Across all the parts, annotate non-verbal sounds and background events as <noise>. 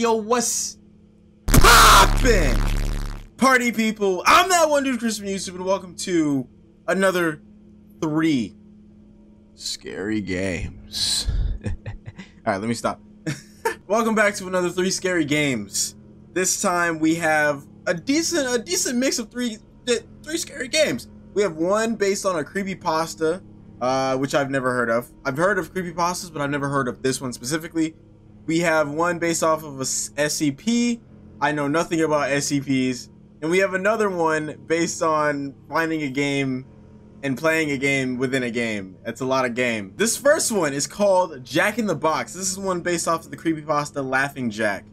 yo, what's poppin'? Party people, I'm that one dude, Chris from YouTube, and welcome to another three scary games. <laughs> Alright, let me stop. <laughs> welcome back to another three scary games. This time we have a decent a decent mix of three three scary games. We have one based on a creepy pasta, uh, which I've never heard of. I've heard of creepy pastas, but I've never heard of this one specifically. We have one based off of a SCP. I know nothing about SCPs. And we have another one based on finding a game and playing a game within a game. That's a lot of game. This first one is called Jack in the Box. This is one based off of the creepypasta Laughing Jack.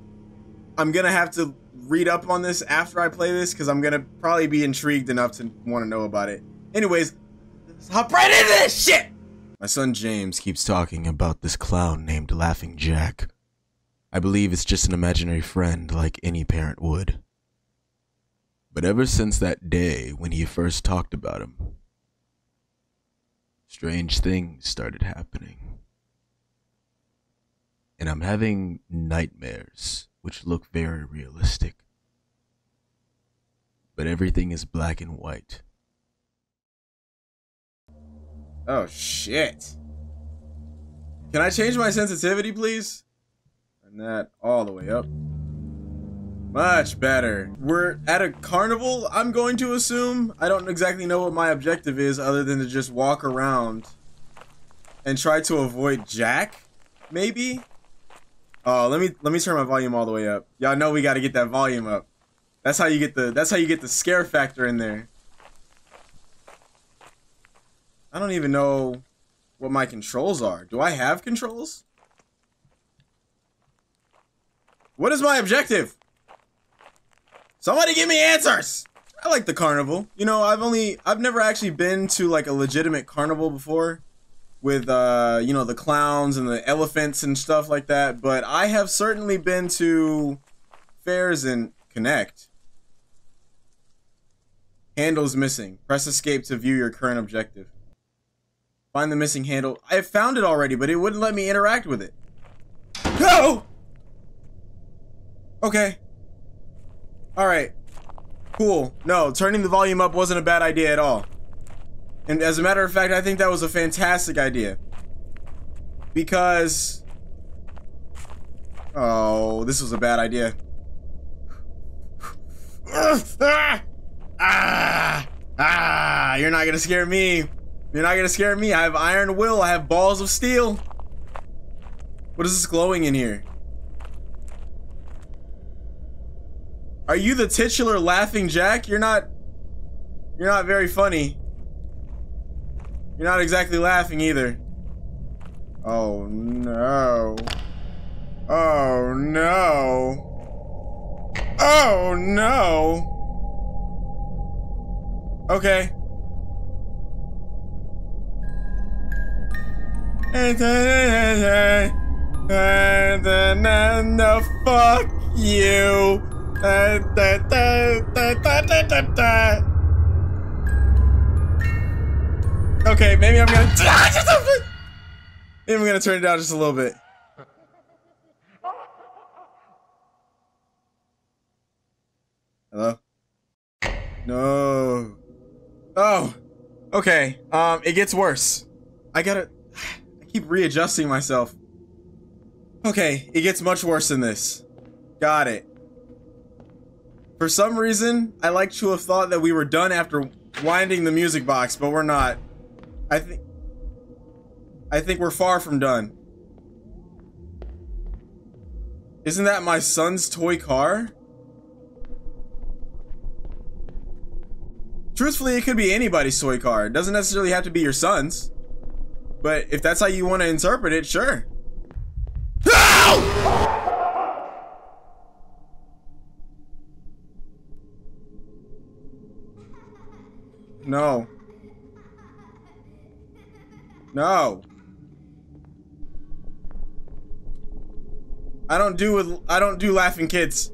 I'm gonna have to read up on this after I play this because I'm gonna probably be intrigued enough to want to know about it. Anyways, hop right into this shit! My son James keeps talking about this clown named Laughing Jack. I believe it's just an imaginary friend like any parent would. But ever since that day when he first talked about him, strange things started happening. And I'm having nightmares which look very realistic. But everything is black and white. Oh shit. Can I change my sensitivity, please? That all the way up. Much better. We're at a carnival, I'm going to assume. I don't exactly know what my objective is other than to just walk around and try to avoid Jack, maybe? Oh, let me let me turn my volume all the way up. Y'all know we got to get that volume up. That's how you get the that's how you get the scare factor in there. I don't even know what my controls are. Do I have controls? What is my objective? Somebody give me answers! I like the carnival. You know, I've only, I've never actually been to like a legitimate carnival before with, uh, you know, the clowns and the elephants and stuff like that, but I have certainly been to fairs and Connect. Handles missing. Press escape to view your current objective. Find the missing handle. I found it already, but it wouldn't let me interact with it. No! Okay. Alright. Cool. No, turning the volume up wasn't a bad idea at all. And as a matter of fact, I think that was a fantastic idea. Because... Oh, this was a bad idea. ah! Ah! Ah! You're not gonna scare me. You're not gonna scare me. I have iron will. I have balls of steel. What is this glowing in here? Are you the titular laughing Jack? You're not... You're not very funny. You're not exactly laughing either. Oh no. Oh no. Oh no. Okay. And the fuck you. Okay, maybe I'm gonna. <laughs> maybe I'm gonna turn it down just a little bit. Hello? No. Oh. Okay. Um, it gets worse. I gotta. I keep readjusting myself. Okay, it gets much worse than this. Got it. For some reason, I like to have thought that we were done after winding the music box, but we're not. I think... I think we're far from done. Isn't that my son's toy car? Truthfully, it could be anybody's toy car. It doesn't necessarily have to be your son's. But if that's how you want to interpret it, sure. No. No. I don't do with I don't do laughing kids.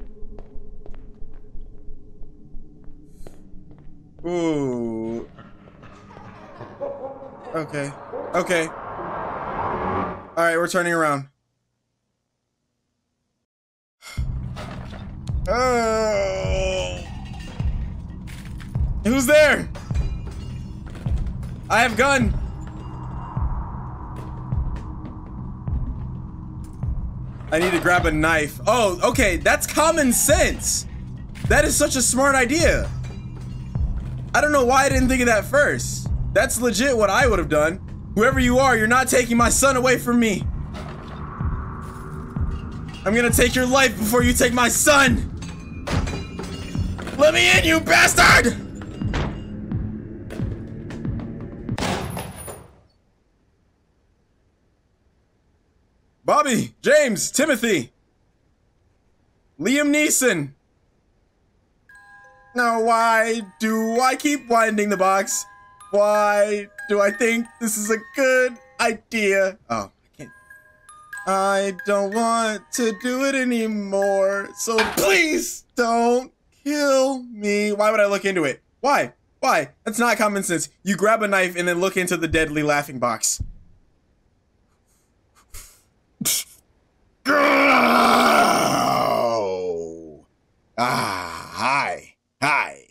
Ooh. Okay. Okay. All right, we're turning around. <sighs> Oh. Who's there? I have gun. I need to grab a knife. Oh, okay, that's common sense. That is such a smart idea. I don't know why I didn't think of that first. That's legit what I would have done. Whoever you are, you're not taking my son away from me. I'm gonna take your life before you take my son. Let me in, you bastard! Bobby, James, Timothy, Liam Neeson. Now, why do I keep winding the box? Why do I think this is a good idea? Oh, I can't. I don't want to do it anymore, so please don't kill me. Why would I look into it? Why? Why? That's not common sense. You grab a knife and then look into the deadly laughing box. Ah, hi. Hi.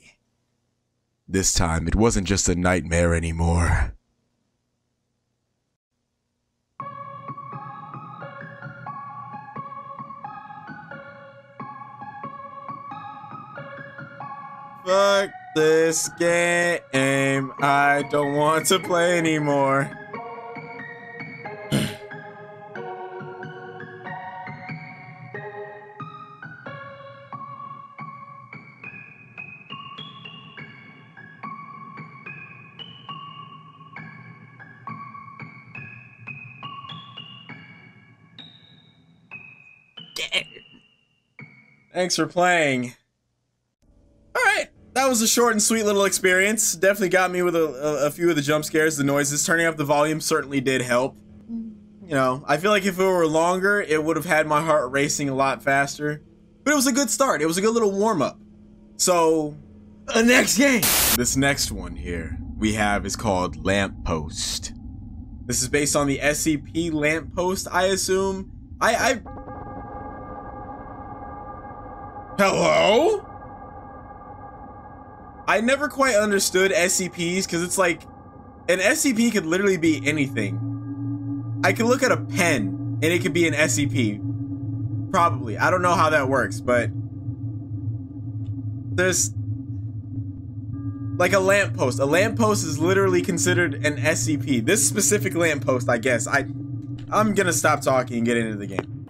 This time, it wasn't just a nightmare anymore. Fuck this game. I don't want to play anymore. Thanks for playing. Alright, that was a short and sweet little experience. Definitely got me with a, a, a, few of the jump scares, the noises. Turning up the volume certainly did help. Mm-hmm. You know, I feel like if it were longer, it would have had my heart racing a lot faster. But it was a good start. It was a good little warm-up. So, the next game. This next one here we have is called Lamppost. This is based on the SCP Lamppost, I assume. I, I Hello? I never quite understood SCPs because it's like an SCP could literally be anything. I could look at a pen and it could be an SCP. Probably. I don't know how that works, but there's like a lamppost. A lamppost is literally considered an SCP. This specific lamppost, I guess. I I'm gonna stop talking and get into the game.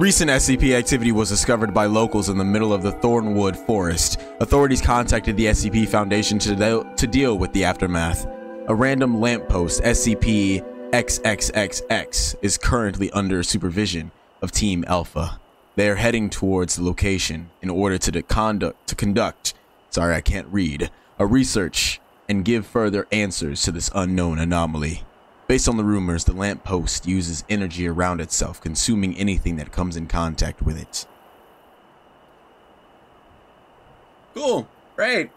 Recent SCP activity was discovered by locals in the middle of the Thornwood Forest. Authorities contacted the SCP Foundation to, de to deal with the aftermath. A random lamppost, SCP XXXX, is currently under supervision of Team Alpha. They are heading towards the location in order to conduct to conduct, sorry I can't read, a research and give further answers to this unknown anomaly. Based on the rumors, the lamppost uses energy around itself, consuming anything that comes in contact with it. Cool. Great.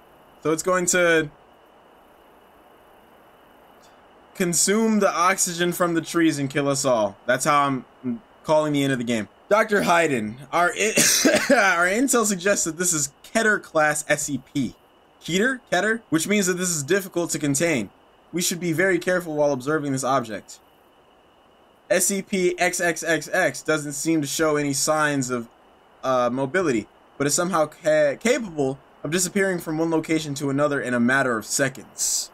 So it's going to consume the oxygen from the trees and kill us all. That's how I'm calling the end of the game. Dr. Hayden, our, <coughs> our intel suggests that this is Keter class SCP. Keter? Keter? Which means that this is difficult to contain. We should be very careful while observing this object. SCP-XXXX doesn't seem to show any signs of uh, mobility, but is somehow ca capable of disappearing from one location to another in a matter of seconds.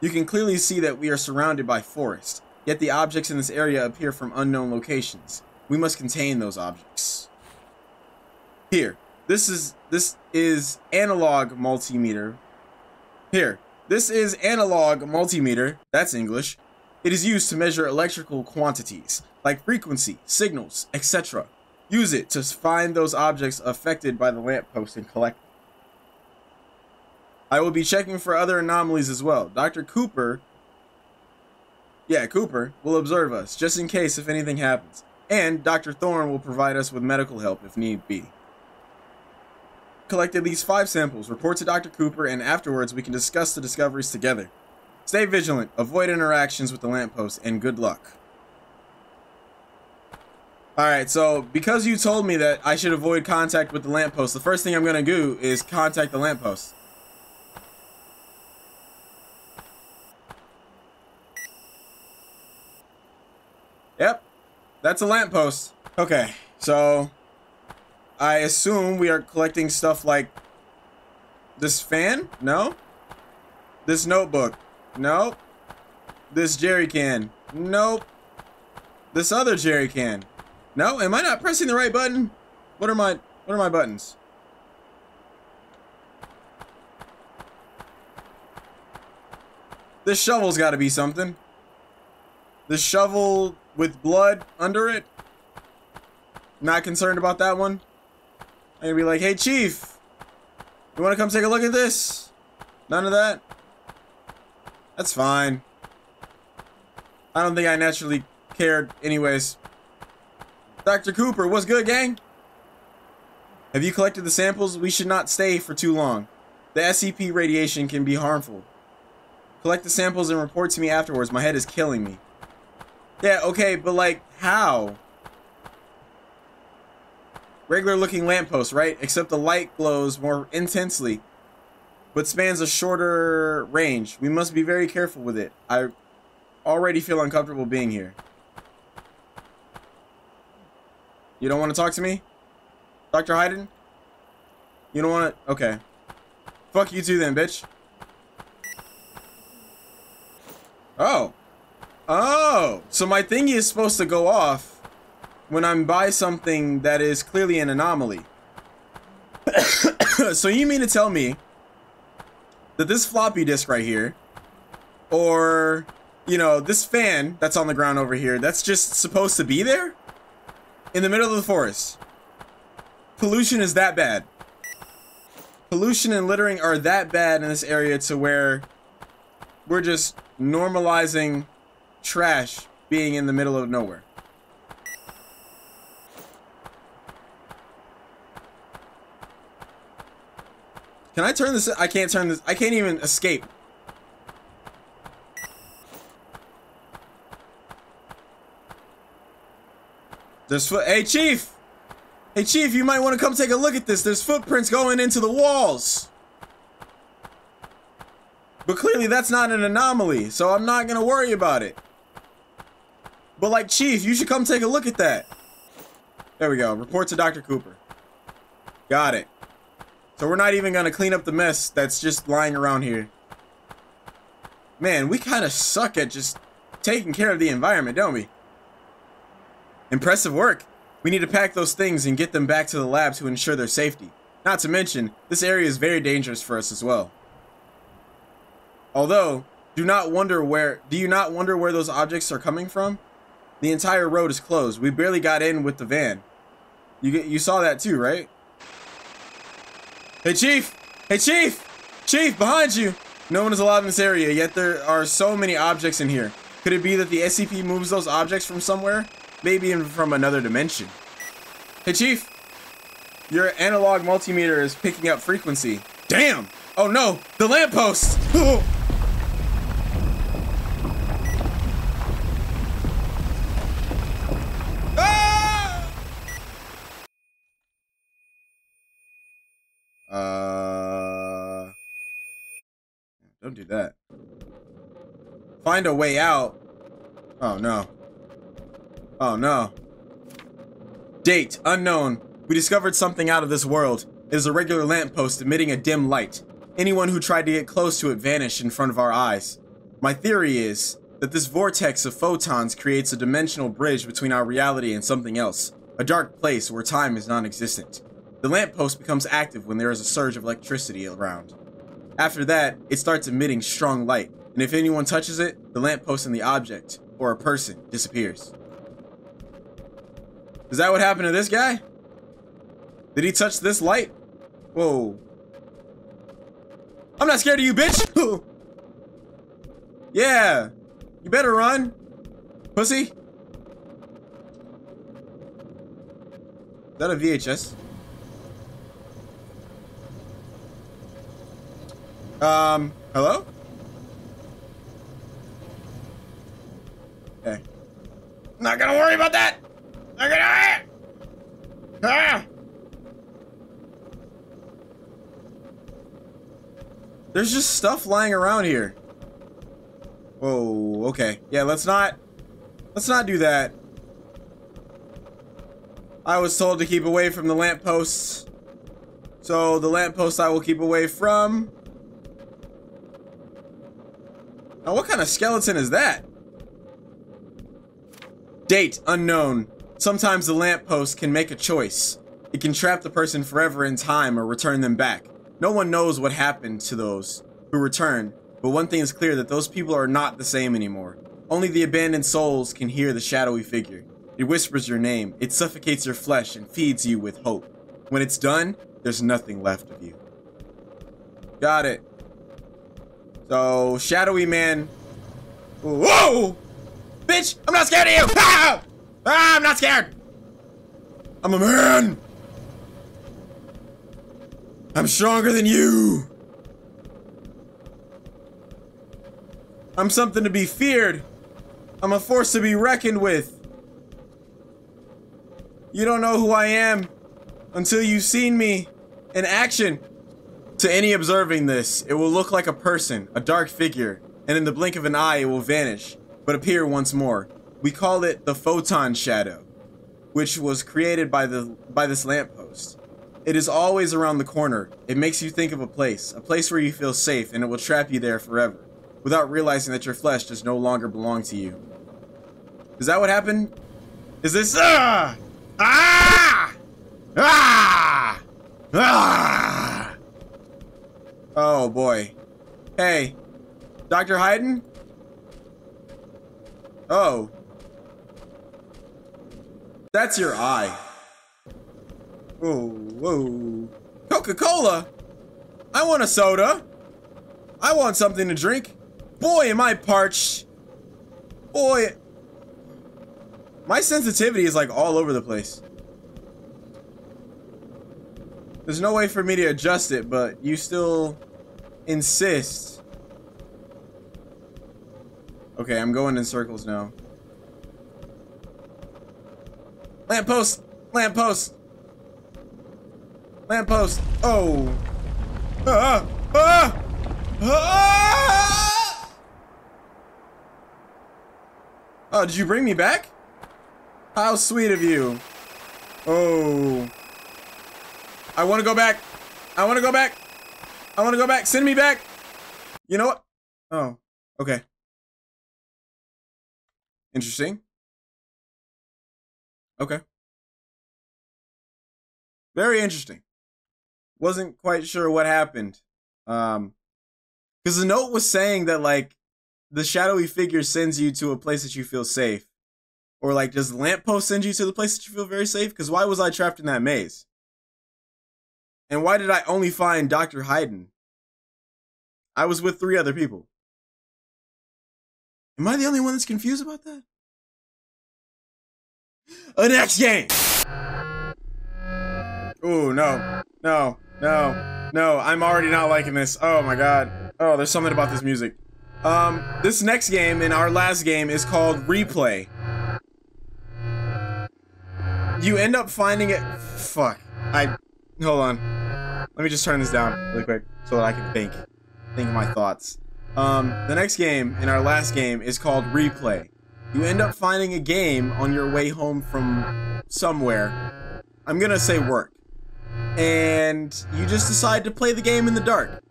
You can clearly see that we are surrounded by forest, yet the objects in this area appear from unknown locations. We must contain those objects. Here, this is this is analog multimeter. Here, this is analog multimeter, that's English. It is used to measure electrical quantities, like frequency, signals, etc. Use it to find those objects affected by the lamppost and collect them. I will be checking for other anomalies as well. Dr. Cooper, yeah, Cooper, will observe us, just in case if anything happens. And Dr. Thorne will provide us with medical help if need be collect at least five samples, report to Dr. Cooper, and afterwards we can discuss the discoveries together. Stay vigilant. Avoid interactions with the lamppost, and good luck. Alright, so because you told me that I should avoid contact with the lamppost, the first thing I'm gonna do is contact the lamppost. Yep, that's a lamppost. Okay, so I assume we are collecting stuff like this fan? No? This notebook? Nope. This jerry can? Nope. This other jerry can? No? Am I not pressing the right button? What are my what are my buttons? This shovel's got to be something. This shovel with blood under it? Not concerned about that one? Gonna be like, hey chief, you wanna come take a look at this? None of that? That's fine. I don't think I naturally cared anyways. Dr. Cooper, what's good, gang? Have you collected the samples? We should not stay for too long. The SCP radiation can be harmful. Collect the samples and report to me afterwards. My head is killing me. Yeah, okay, but like, how? Regular looking lamppost, right? Except the light glows more intensely, but spans a shorter range. We must be very careful with it. I already feel uncomfortable being here. You don't want to talk to me? Dr. Hayden? You don't want to? Okay. Fuck you too then, bitch. Oh. Oh. So my thingy is supposed to go off when I'm by something that is clearly an anomaly. <coughs> so you mean to tell me that this floppy disk right here, or, you know, this fan that's on the ground over here, that's just supposed to be there? in the middle of the forest. Pollution is that bad. Pollution and littering are that bad in this area to where we're just normalizing trash being in the middle of nowhere. Can I turn this? I can't turn this. I can't even escape. There's foot. Hey, Chief! Hey, Chief, you might want to come take a look at this. There's footprints going into the walls. But clearly that's not an anomaly, so I'm not going to worry about it. But like, Chief, you should come take a look at that. There we go. Report to Dr. Cooper. Got it. So we're not even going to clean up the mess that's just lying around here. Man, we kind of suck at just taking care of the environment, don't we? Impressive work. We need to pack those things and get them back to the lab to ensure their safety. Not to mention, this area is very dangerous for us as well. Although, do not wonder where do you not wonder where those objects are coming from? The entire road is closed. We barely got in with the van. You you saw that too, right? Hey chief! Hey chief! Chief, behind you! No one is allowed in this area, yet there are so many objects in here. Could it be that the SCP moves those objects from somewhere? maybe even from another dimension. Hey, Chief. Your analog multimeter is picking up frequency. Damn! Oh no! The lamppost! <laughs> Don't do that. Find a way out. Oh no. Oh no. Date, unknown. We discovered something out of this world. It is a regular lamppost emitting a dim light. Anyone who tried to get close to it vanished in front of our eyes. My theory is that this vortex of photons creates a dimensional bridge between our reality and something else, a dark place where time is non-existent. The lamppost becomes active when there is a surge of electricity around. After that, it starts emitting strong light, and if anyone touches it, the lamppost and the object, or a person, disappears. Is that what happened to this guy? Did he touch this light? Whoa. I'm not scared of you, bitch! <laughs> yeah. You better run. Pussy. Is that a VHS? Um, hello? Okay. Not gonna worry about that! Not gonna Ah! There's just stuff lying around here. Whoa, okay. Yeah, let's not... Let's not do that. I was told to keep away from the lampposts. So, the lamppost I will keep away from. Now, what kind of skeleton is that? Date, unknown. Sometimes the lamppost can make a choice. It can trap the person forever in time or return them back. No one knows what happened to those who returned, but one thing is clear that those people are not the same anymore. Only the abandoned souls can hear the shadowy figure. It whispers your name, it suffocates your flesh and feeds you with hope. When it's done, there's nothing left of you. Got it. So, Shadowy Man. Whoa! Bitch, I'm not scared of you! Ah! ah I'm not scared! I'm a man! I'm stronger than you! I'm something to be feared. I'm a force to be reckoned with. You don't know who I am until you've seen me in action. To any observing this, it will look like a person, a dark figure, and in the blink of an eye it will vanish, but appear once more. We call it the photon shadow, which was created by the by this lamppost. It is always around the corner. It makes you think of a place, a place where you feel safe, and it will trap you there forever, without realizing that your flesh does no longer belong to you. Is that what happened? Is this ah ah ah ah? Oh boy. Hey, Dr. Hayden. Oh, that's your eye. Oh, whoa. Coca-Cola? I want a soda. I want something to drink. Boy, am I parched. Boy. My sensitivity is like all over the place. There's no way for me to adjust it, but you still insist. Okay, I'm going in circles now. Lamppost! Lamppost! Lamppost. Oh. Ah! Ah! Ah! Oh, did you bring me back? How sweet of you. Oh. I want to go back. I want to go back. I want to go back. Send me back. You know what? Oh, okay. Interesting. Okay. Very interesting wasn't quite sure what happened. Um, because the note was saying that like the shadowy figure sends you to a place that you feel safe, or like does the lamppost send you to the place that you feel very safe? Because why was I trapped in that maze? And why did I only find Dr. Hayden? I was with three other people. Am I the only one that's confused about that? A next game! Ooh, no, no. No, no, I'm already not liking this. Oh my god. Oh, there's something about this music. Um, this next game in our last game is called Replay. You end up finding it. Fuck. I. Hold on. Let me just turn this down really quick so that I can think. Think my thoughts. Um, the next game in our last game is called Replay. You end up finding a game on your way home from somewhere. I'm gonna say work and you just decide to play the game in the dark.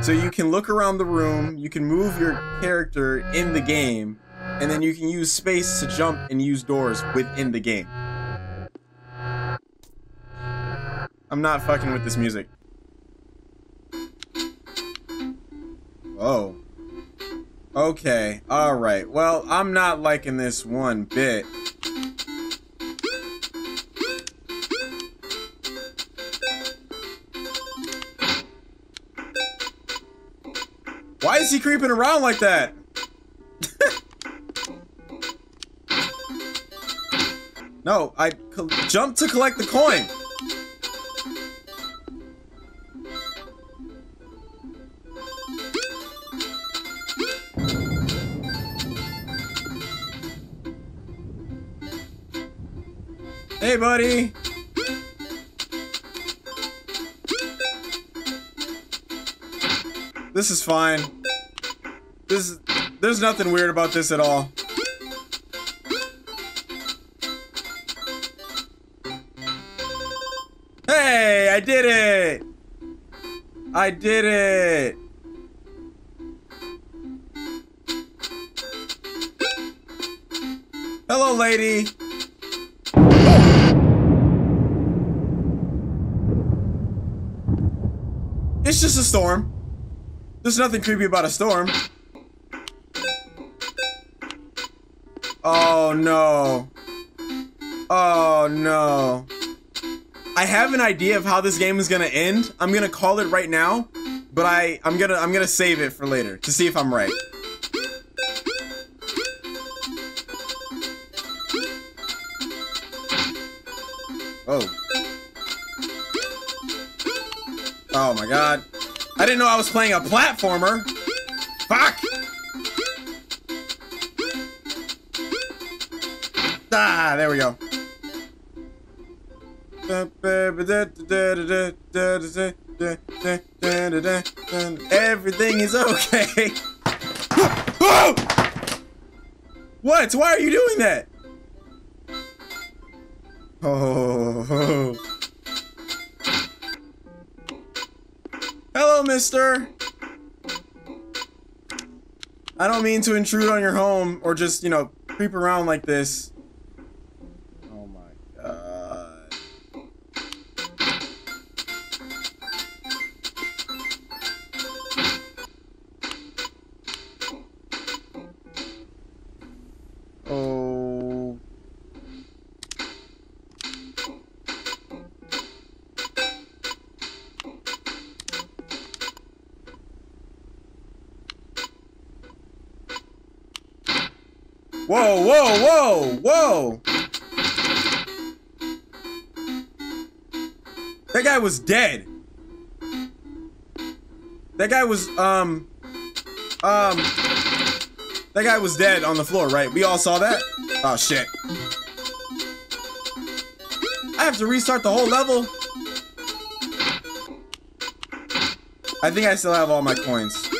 So you can look around the room, you can move your character in the game, and then you can use space to jump and use doors within the game. I'm not fucking with this music. Oh. Okay, alright. Well, I'm not liking this one bit. Why is he creeping around like that? <laughs> no, I jumped to collect the coin. Hey, buddy. This is fine. This there's nothing weird about this at all. Hey, I did it! I did it! Hello, lady. It's just a storm. There's nothing creepy about a storm. Oh no. Oh no. I have an idea of how this game is gonna end. I'm gonna call it right now, but I I'm gonna I'm gonna save it for later to see if I'm right. My god. I didn't know I was playing a platformer. Fuck! Ah, there we go. Everything is okay. <laughs> what? Why are you doing that? Oh. Mister. I don't mean to intrude on your home or just, you know, creep around like this. Whoa, whoa, whoa, whoa! That guy was dead. That guy was, um, um, that guy was dead on the floor, right? We all saw that? Oh, shit. I have to restart the whole level? I think I still have all my coins.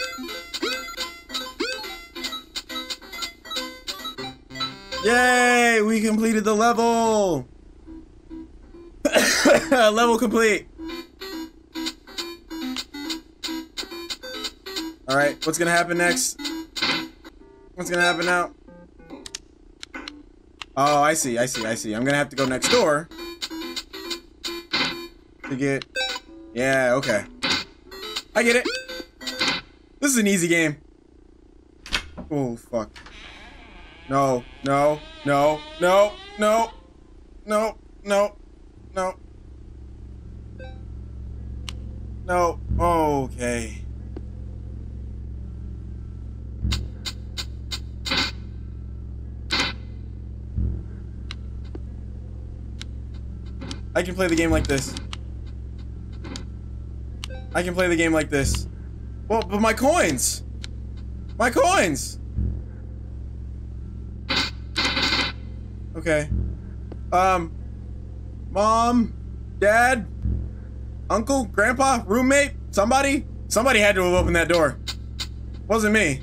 Yay! We completed the level! <coughs> level complete! Alright, what's gonna happen next? What's gonna happen now? Oh, I see, I see, I see. I'm gonna have to go next door. To get... Yeah, okay. I get it. This is an easy game. Oh, fuck. No, no, no, no, no, no, no, no. No, okay. I can play the game like this. I can play the game like this. Well, but my coins! My coins! Okay. Um, mom, dad, uncle, grandpa, roommate, somebody? Somebody had to have opened that door. Wasn't me.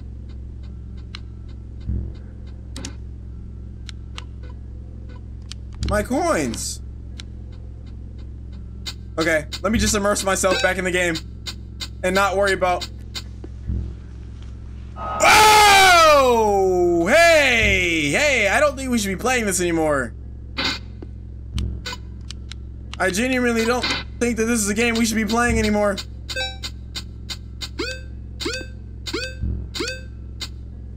My coins. Okay, let me just immerse myself back in the game and not worry about. Oh! Hey! Hey, I don't think we should be playing this anymore. I genuinely don't think that this is a game we should be playing anymore.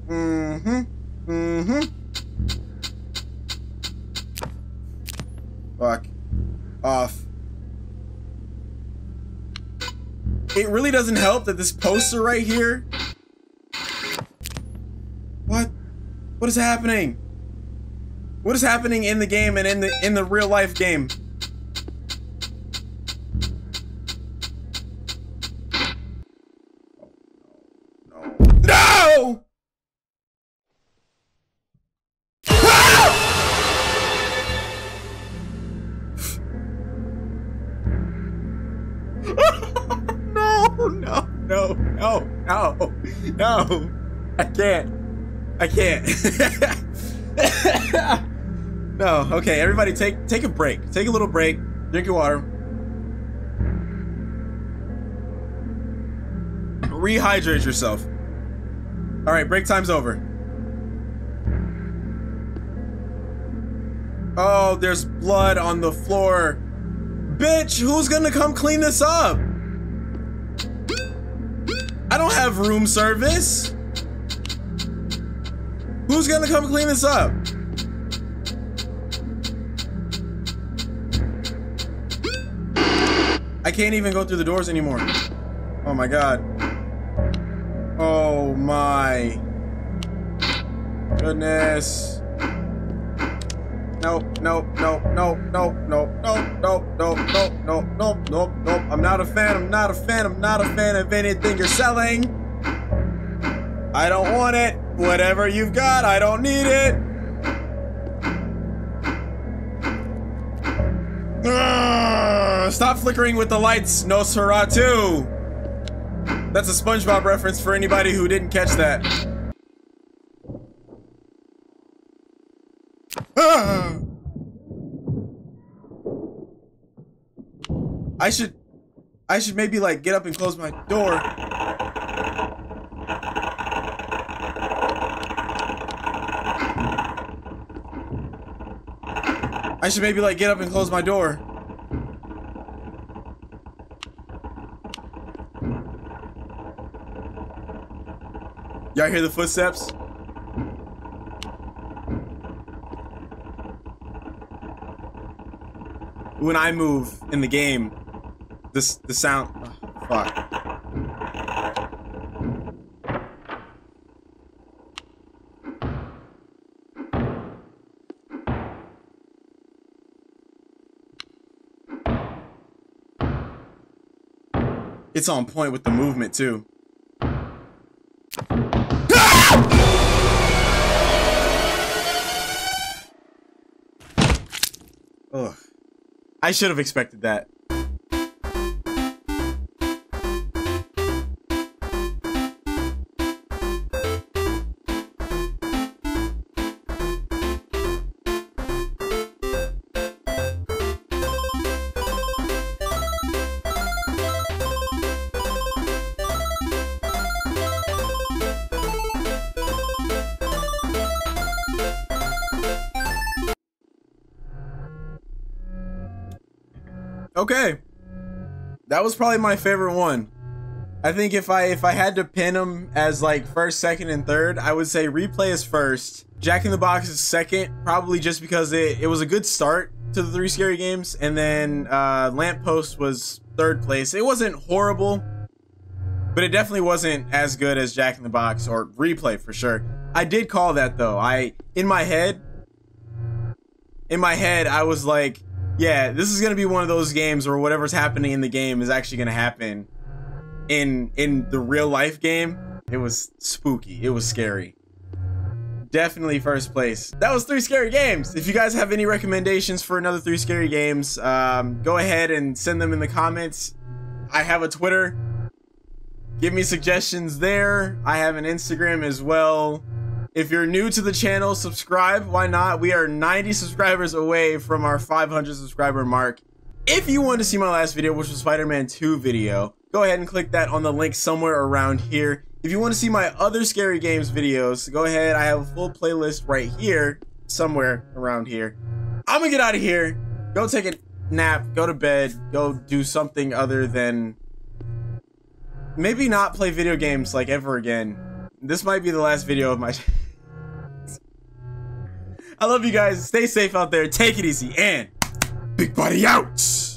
Mm-hmm. Mm-hmm. Fuck. Off. It really doesn't help that this poster right here. What is happening? What is happening in the game and in the in the real life game? No! <laughs> no, no, no, no, no. I can't. I can't. <laughs> no, okay, everybody take take a break. Take a little break. Drink your water. Rehydrate yourself. All right, break time's over. Oh, there's blood on the floor. Bitch, who's gonna come clean this up? I don't have room service. Who's gonna come clean this up? I can't even go through the doors anymore. Oh my god. Oh my goodness. Nope, nope, nope, nope, nope, nope, nope, nope, nope, nope, nope, nope, nope, nope. I'm not a fan, I'm not a fan, I'm not a fan of anything you're selling. I don't want it. Whatever you've got, I don't need it. Ugh, stop flickering with the lights, Nosferatu. That's a SpongeBob reference for anybody who didn't catch that. I should I should maybe like get up and close my door. I should maybe like get up and close my door. Y'all hear the footsteps? When I move in the game, this the sound. Oh, fuck. It's on point with the movement too. Ah! Ugh. I should have expected that. Okay. That was probably my favorite one. I think if I if I had to pin them as like first, second, and third, I would say replay is first. Jack in the Box is second, probably just because it, it was a good start to the three scary games, and then uh, Lamppost was third place. It wasn't horrible, but it definitely wasn't as good as Jack in the Box or replay for sure. I did call that though. I in my head, in my head, I was like, yeah, this is gonna be one of those games where whatever's happening in the game is actually gonna happen in in the real life game. It was spooky. It was scary. Definitely first place. That was three scary games. If you guys have any recommendations for another three scary games, um, go ahead and send them in the comments. I have a Twitter. Give me suggestions there. I have an Instagram as well. If you're new to the channel, subscribe. Why not? We are 90 subscribers away from our 500 subscriber mark. If you want to see my last video, which was Spider-Man 2 video, go ahead and click that on the link somewhere around here. If you want to see my other Scary Games videos, go ahead. I have a full playlist right here, somewhere around here. I'm gonna get out of here. Go take a nap, go to bed, go do something other than maybe not play video games like ever again. This might be the last video of my <laughs> I love you guys. Stay safe out there. Take it easy and big buddy out.